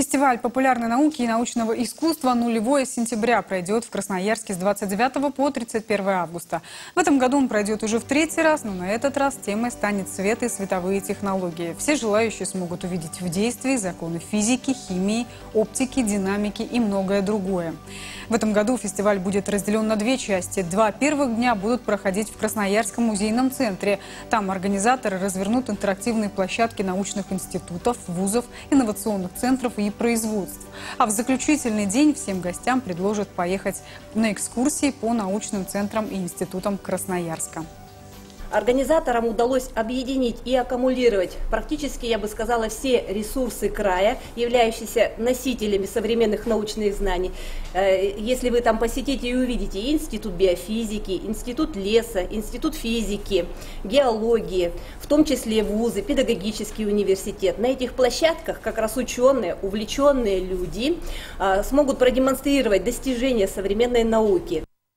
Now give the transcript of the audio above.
Фестиваль популярной науки и научного искусства «Нулевое сентября» пройдет в Красноярске с 29 по 31 августа. В этом году он пройдет уже в третий раз, но на этот раз темой станет свет и световые технологии. Все желающие смогут увидеть в действии законы физики, химии, оптики, динамики и многое другое. В этом году фестиваль будет разделен на две части. Два первых дня будут проходить в Красноярском музейном центре. Там организаторы развернут интерактивные площадки научных институтов, вузов, инновационных центров и производств. А в заключительный день всем гостям предложат поехать на экскурсии по научным центрам и институтам Красноярска. Организаторам удалось объединить и аккумулировать практически, я бы сказала, все ресурсы края, являющиеся носителями современных научных знаний. Э, если вы там посетите и увидите Институт биофизики, Институт леса, Институт физики, геологии, в том числе вузы, педагогический университет, на этих площадках как раз ученые, увлеченные люди э, смогут продемонстрировать достижения современной науки.